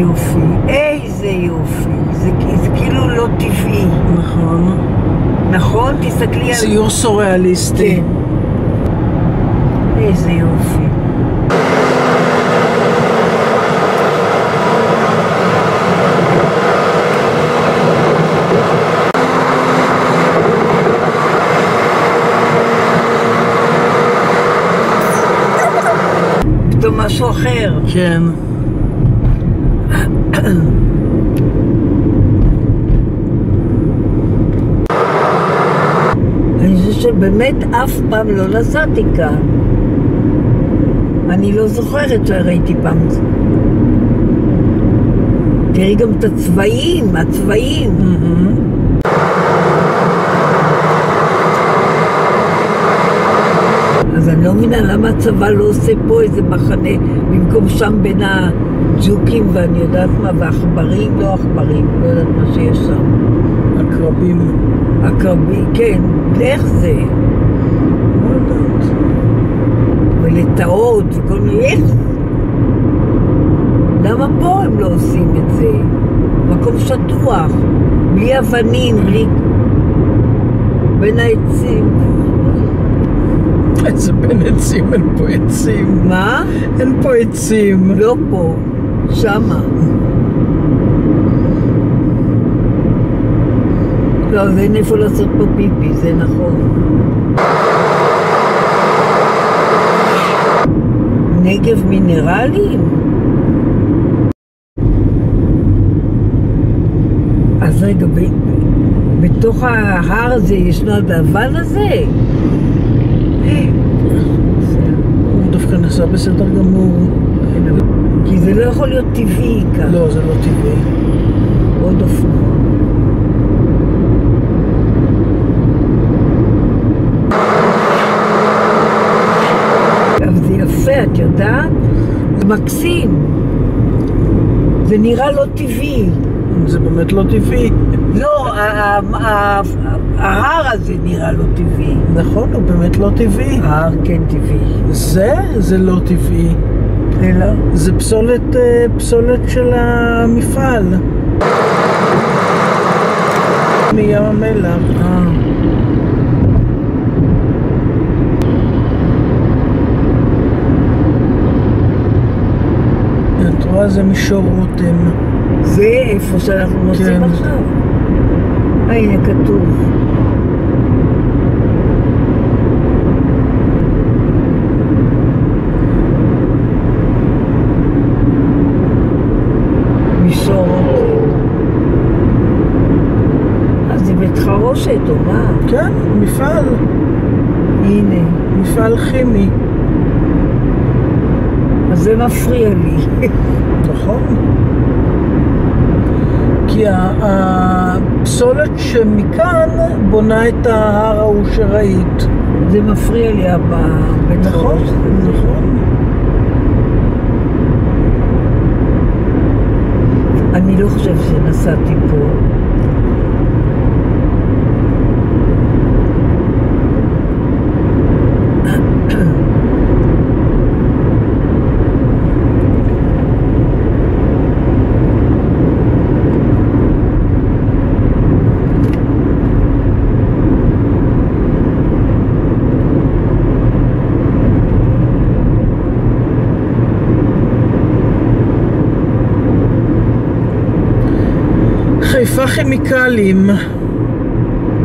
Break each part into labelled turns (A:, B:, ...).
A: יופי.
B: איזה יופי. זה, זה כאילו לא טבעי,
A: נכון.
B: נכון? תסתכלי על...
A: ציור סוריאליסטי.
B: כן. איזה יופי. משהו אחר.
A: כן.
B: אני חושבת שבאמת אף פעם לא נסעתי כאן. אני לא זוכרת שראיתי פעם. תראי גם את הצבעים, הצבעים. אז אני לא מבינה למה הצבא לא עושה פה איזה מחנה במקום שם בין הג'וקים ואני יודעת מה, ועכברים, לא עכברים, לא יודעת מה שיש שם.
A: עקרבים.
B: עקרבים, כן, איך זה?
A: לא יודעת.
B: ולטאות וכל מיני, איך זה? למה פה הם לא עושים את זה? מקום שטוח, בלי אבנים, בלי... בין העצים.
A: איזה בין עצים, אין פה עצים.
B: מה?
A: אין פה עצים.
B: לא פה, שמה. לא, אז אין איפה לעשות פה פיפי, זה נכון. נגב מינרלים? אז רגע, ב- בתוך ההר הזה ישנו הדאבן הזה?
A: הוא דווקא נסע בסדר גמור.
B: כי זה לא יכול להיות טבעי כאן.
A: לא, זה לא טבעי.
B: עוד אופנוע. אבל זה יפה, את יודעת? זה מקסים. זה נראה לא טבעי.
A: זה באמת לא טבעי.
B: לא, ההר הזה נראה לא טבעי.
A: נכון, הוא באמת לא טבעי.
B: ההר כן טבעי.
A: זה, זה לא טבעי.
B: אלא?
A: זה פסולת, אה, פסולת של המפעל. מים המלח.
B: אה.
A: רואה זה מישור רותם.
B: זה איפה שאנחנו נוסעים
A: כן.
B: עכשיו. אה, הנה כתוב. מישור רותם. אז זה בית חרושת, או מה?
A: כן, מפעל.
B: הנה.
A: מפעל כימי.
B: זה מפריע לי.
A: נכון. כי הפסולת שמכאן בונה את ההר ההוא שראית.
B: זה מפריע לי בבית
A: נכון. נכון.
B: אני לא חושבת שנסעתי פה.
A: חיפה כימיקלים,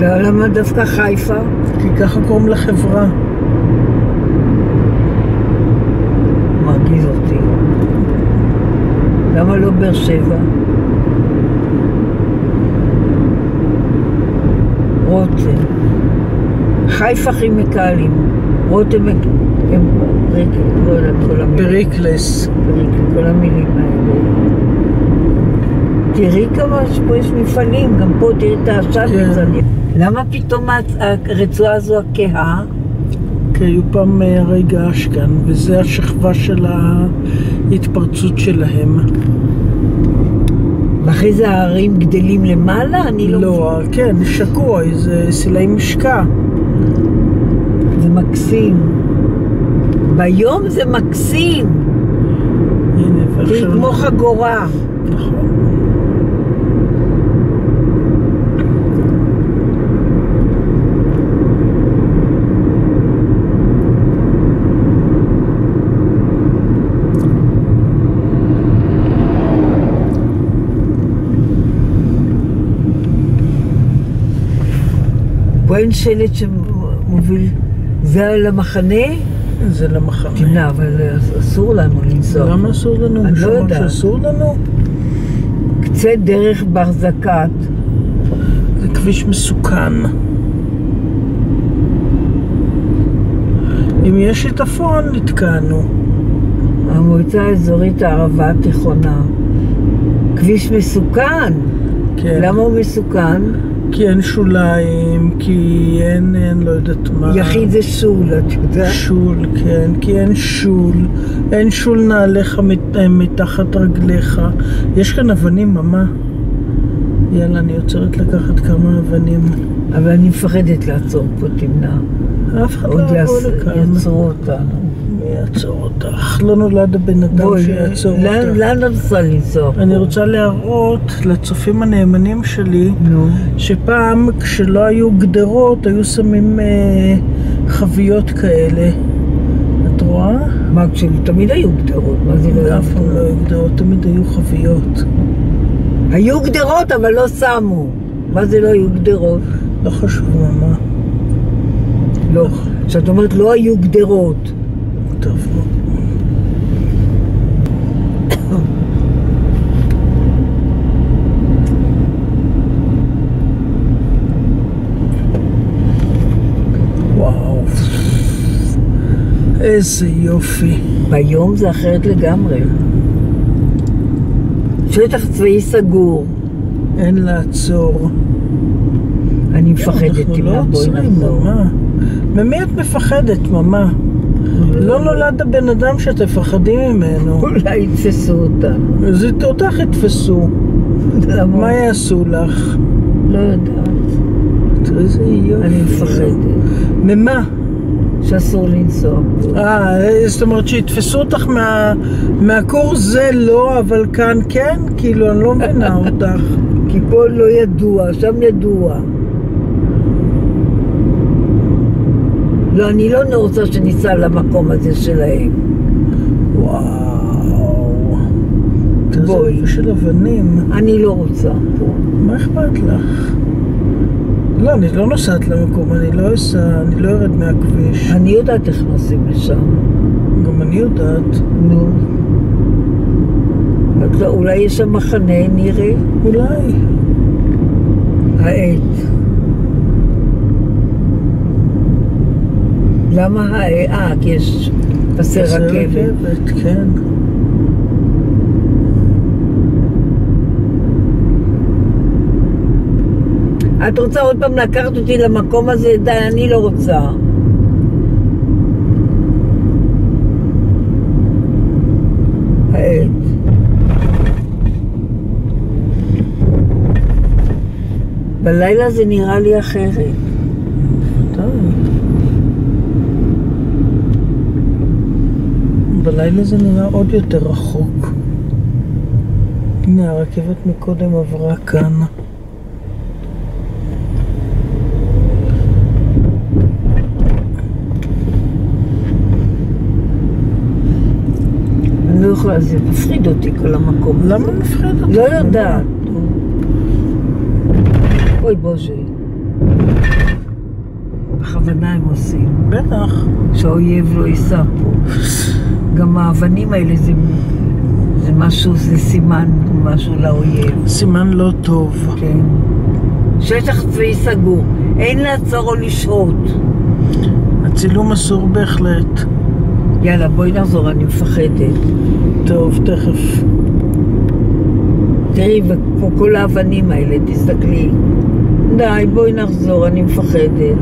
B: למה דווקא חיפה?
A: כי ככה קוראים לחברה.
B: מרגיז אותי. למה לא באר שבע? רותם. חיפה כימיקלים. רותם הם...
A: בריקלס.
B: ריק, כל המילים האלה. תראי כמה פה יש מפעלים, גם פה תראי את העשן
A: כן.
B: מזלג. למה פתאום הרצועה הזו הכהה?
A: כי היו פעם אה, הרי געש כאן, וזה השכבה של ההתפרצות שלהם.
B: ואחרי זה ההרים גדלים למעלה? אני לא...
A: לא, כן, שקוע, זה סלעי משקע.
B: זה מקסים. ביום זה מקסים.
A: הנה, שלא-
B: כמו חגורה.
A: נכון.
B: פה אין שלט שמוביל, זה למחנה?
A: זה למחנה.
B: תמנע, אבל אסור לנו לנסוע.
A: למה אסור לנו?
B: אני לא יודעת.
A: שאסור לנו?
B: קצה דרך בר זקת.
A: זה כביש מסוכן. אם יש שיטפון, נתקענו.
B: המועצה האזורית הערבה התיכונה. כביש מסוכן.
A: כן.
B: למה הוא מסוכן?
A: כי אין שוליים, כי אין, אין לא יודעת מה.
B: יחיד זה שול, את יודעת?
A: שול, כן, כי אין שול, אין שול נעליך מת- אה, מתחת רגליך. יש כאן אבנים, ממה. יאללה, אני עוצרת לקחת כמה אבנים.
B: אבל אני מפחדת לעצור פה, תמנע.
A: אף אחד
B: עוד
A: לא יבוא לכאן.
B: יעצרו אותנו.
A: יעצור אותך? לא נולד הבן אדם
B: בואי,
A: שיעצור
B: לאן-
A: אותך.
B: לאן את רוצה לנסוע?
A: אני רוצה להראות לצופים הנאמנים שלי
B: נו.
A: שפעם כשלא היו גדרות היו שמים אה, חביות כאלה. את רואה?
B: מה, כשתמיד היו גדרות, מה זה לא
A: אף פעם לא? היו גדרות, תמיד היו חביות.
B: היו גדרות, אבל לא שמו. מה זה לא היו גדרות?
A: לא חשוב מה.
B: לא. כשאת אומרת לא היו גדרות.
A: טוב, נו. וואו. איזה יופי.
B: ביום זה אחרת לגמרי. שטח צבאי סגור.
A: אין לעצור.
B: אני מפחדת, תמנע,
A: לא
B: בואי נחזור.
A: ממי את מפחדת, ממה? לא נולד הבן אדם שתפחדי ממנו.
B: אולי יתפסו אותנו.
A: אז אותך יתפסו.
B: למה?
A: מה יעשו לך?
B: לא יודעת.
A: איזה יופי.
B: אני מפחדת.
A: ממה?
B: שאסור לנסוע.
A: אה, זאת אומרת שיתפסו אותך מה, מהקורס זה לא, אבל כאן כן? כאילו, אני לא מבינה אותך.
B: כי פה לא ידוע, שם ידוע. לא, אני לא רוצה שניסע למקום הזה שלהם.
A: וואו. זה
B: בואי.
A: יופי של אבנים.
B: אני לא רוצה פה.
A: מה אכפת לך? לא, אני לא נוסעת למקום, אני לא אסע, אני לא ארד מהכביש.
B: אני יודעת איך נוסעים לשם.
A: גם אני יודעת.
B: נו. אולי יש שם מחנה, נראה?
A: אולי.
B: העט. למה העט? אה, כי יש פסי רכבת.
A: כן.
B: את רוצה עוד פעם לקחת אותי למקום הזה? די, אני לא רוצה. בלילה זה נראה לי אחרת.
A: ודאי. בלילה זה נראה עוד יותר רחוק. הנה, הרכבת מקודם עברה כאן.
B: אני לא יכולה, זה מפחיד אותי כל המקום הזה.
A: למה מפחיד אותך?
B: לא יודעת. אוי בוז'י. בכוונה הם עושים,
A: בטח.
B: שהאויב לא ייסע פה. גם האבנים האלה זה, זה משהו, זה סימן משהו לאויב,
A: סימן לא טוב.
B: כן. שטח צבאי סגור, אין לעצור או לשהות.
A: הצילום אסור בהחלט.
B: יאללה, בואי נחזור, אני מפחדת.
A: טוב, תכף.
B: תראי, ופה כל האבנים האלה, תסתכלי. די, בואי נחזור, אני מפחדת.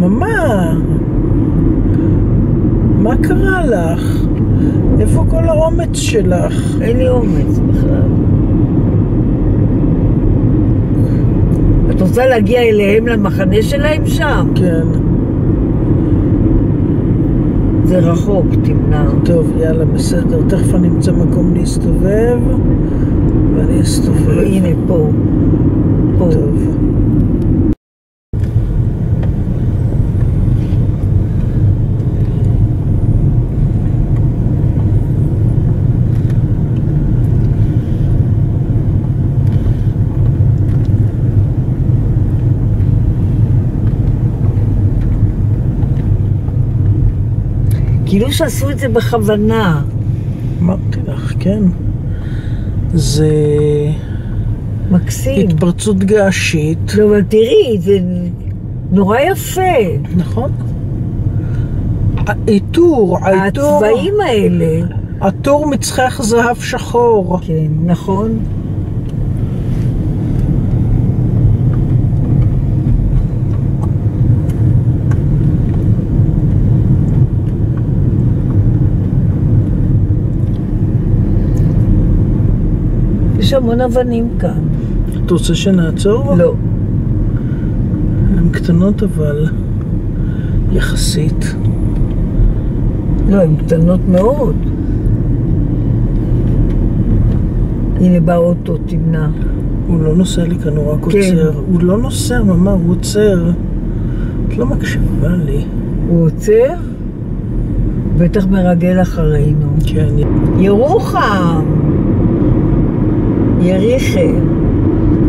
A: ממה? מה קרה לך? איפה כל האומץ שלך?
B: אין לי אומץ בכלל. את רוצה להגיע אליהם למחנה שלהם שם?
A: כן.
B: זה רחוק, תמנע.
A: טוב, יאללה, בסדר. תכף אני אמצא מקום להסתובב, ואני אסתובב.
B: הנה, פה. פה.
A: טוב.
B: כאילו שעשו את זה בכוונה.
A: אמרתי לך, כן. זה
B: מקסים.
A: התפרצות געשית.
B: לא, אבל תראי, זה נורא יפה.
A: נכון. העיטור, העיטור,
B: הצבעים האלה.
A: עטור מצחך זהב שחור.
B: כן, נכון. יש המון אבנים כאן.
A: את רוצה שנעצור?
B: לא.
A: הן קטנות אבל, יחסית.
B: לא, הן קטנות מאוד. הנה בא אוטו, תמנע.
A: הוא לא נוסע לי כאן, הוא רק
B: כן.
A: עוצר. הוא לא נוסע, ממש, הוא עוצר. את לא מקשיבה לי.
B: הוא עוצר? בטח מרגל אחרינו.
A: כן,
B: ירוחם! יריחם.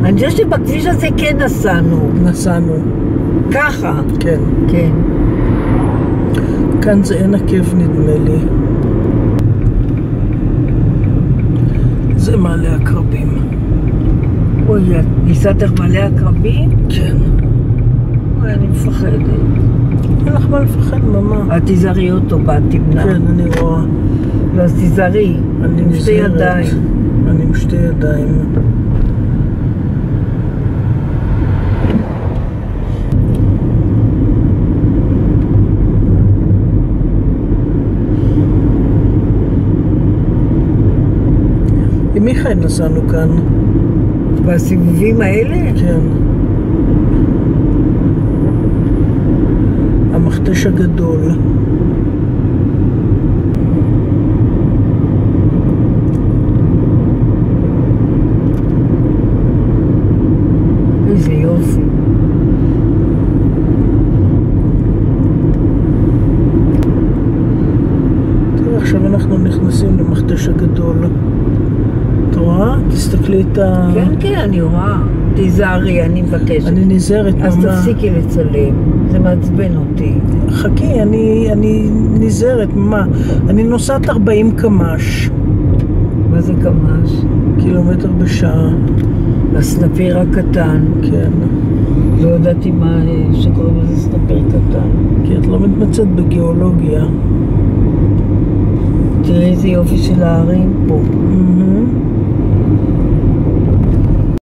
B: אני חושבת שבכביש הזה כן נסענו.
A: נסענו.
B: ככה.
A: כן.
B: כן.
A: כאן זה עין עקב נדמה לי. זה מעלה עקרבים.
B: אוי, את ניסעת לך מלא עקרבים?
A: כן.
B: אוי, אני מפחדת.
A: אין לך מה לפחד, ממש.
B: את תיזהרי אותו בת, תמנע.
A: כן, אני רואה.
B: לא, אז תיזהרי.
A: אני
B: עם שתי
A: נזהרת.
B: ידיים.
A: אני עם שתי ידיים. עם מיכאל נסענו כאן.
B: בסיבובים האלה?
A: כן. המכתש הגדול.
B: איזה יופי.
A: תראי, עכשיו אנחנו נכנסים למכתש הגדול. את רואה? תסתכלי את ה...
B: כן, כן, אני רואה. תיזהרי, אני מבקשת.
A: אני נזהרת
B: אז
A: ממש.
B: תפסיקי לצלם, זה מעצבן אותי.
A: חכי, אני, אני נזהרת, מה? אני נוסעת 40 קמ"ש,
B: מה זה קמ"ש?
A: קילומטר בשעה,
B: הסנפיר הקטן.
A: כן.
B: לא ידעתי מה שקוראים לזה סנפיר קטן.
A: כי את לא מתמצאת בגיאולוגיה.
B: תראי איזה יופי של ההרים פה.
A: מהמם.